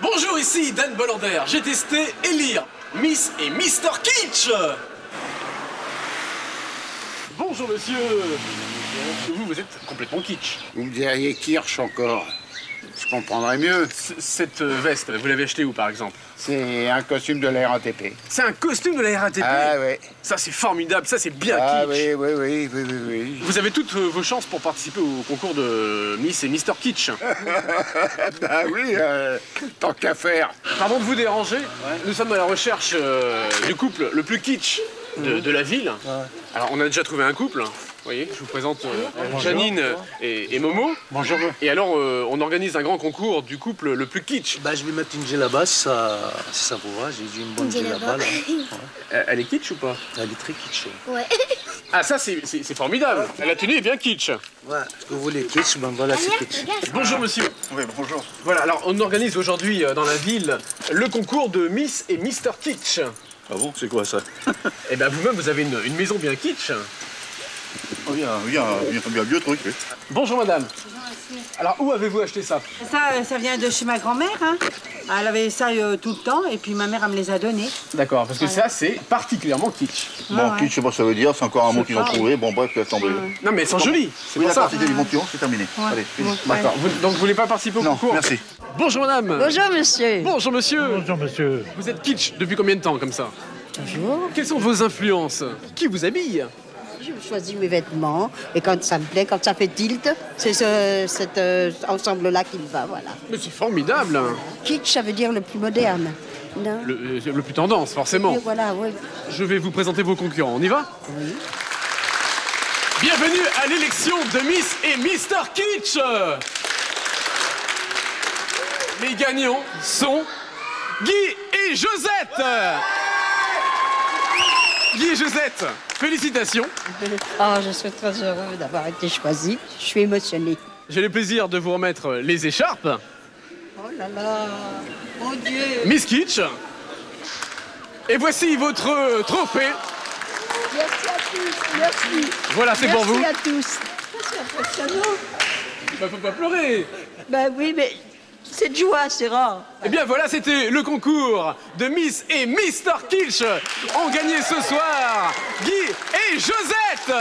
Bonjour, ici Dan Bolander. J'ai testé Élire, Miss et Mister Kitsch. Bonjour, monsieur. Vous, vous êtes complètement kitsch. Vous me diriez Kirsch encore. Je comprendrais mieux. C- Cette euh, veste, vous l'avez achetée où, par exemple? C'est un costume de la RATP. C'est un costume de la RATP. Ah oui. Ça, c'est formidable. Ça, c'est bien Ah kitsch. oui, oui, oui, oui, oui, oui. Vous avez toutes euh, vos chances pour participer au concours de Miss et Mister Kitsch. bah oui, euh, tant qu'à faire. Pardon de vous déranger, nous sommes à la recherche euh, du couple le plus kitsch de, de la ville. Alors, on a déjà trouvé un couple. Voyez, je vous présente euh, Janine et, et Momo. Bonjour. Et alors, euh, on organise un grand concours du couple le plus kitsch. Bah, je vais mettre une là si ça, si ça vous va. J'ai dit une bonne là-bas. Là. Euh, Elle est kitsch ou pas? Elle est très kitsch. Ouais. Ah, ça, c'est formidable. La tenue est bien kitsch. Ouais. Vous voulez kitsch Ben voilà, c'est kitsch. Bonjour, monsieur. Oui, bonjour. Voilà, alors, on organise aujourd'hui euh, dans la ville le concours de Miss et Mister Kitsch. Ah bon, c'est quoi ça? Et bien, vous-même, vous avez une, une maison bien kitsch. Oh, bien, bien, bien, bien, vieux truc. oui. Bonjour, madame. Alors, où avez-vous acheté ça? Ça, euh, ça vient de chez ma grand-mère. Hein. Elle avait ça euh, tout le temps et puis ma mère elle me les a donnés. D'accord, parce que ça, c'est particulièrement kitsch. Bon, ouais. kitsch, je sais pas ce que ça veut dire, c'est encore un mot qu'ils ont trouvé. Bon, bref, tomber. Non, mais elles sont jolies. C'est Oui, pour ça. d'accord, c'est terminé. Allez. D'accord. Donc, vous voulez pas participer au Non, concours merci. Bonjour, madame. Bonjour monsieur. Bonjour, monsieur. Bonjour monsieur. Vous êtes kitsch depuis combien de temps, comme ça? Bonjour. Quelles sont vos influences? Qui vous habille? Je choisis mes vêtements et quand ça me plaît, quand ça fait tilt, c'est ce, cet euh, ensemble-là qui me va, voilà. Mais c'est formidable. Kitsch, ça veut dire le plus moderne. Non? Le, euh, le plus tendance, forcément. Et voilà, oui. Je vais vous présenter vos concurrents. On y va? Bienvenue à l'élection de Miss et Mister Kitsch Les gagnants sont Guy et Josette Guy et Josette, félicitations Ah, je suis très heureux d'avoir été choisie. Je suis émotionnée. J'ai le plaisir de vous remettre les écharpes. Oh là là, mon Dieu. Miss Kitsch. Et voici votre trophée. Merci à tous, merci. Voilà, c'est pour vous. Merci à tous. C'est impressionnant. Bah, faut pas pleurer. Ben oui, mais cette joie, c'est rare. Eh bien voilà, c'était le concours de Miss et Mister Kitsch. Ont gagné ce soir Guy et Josette.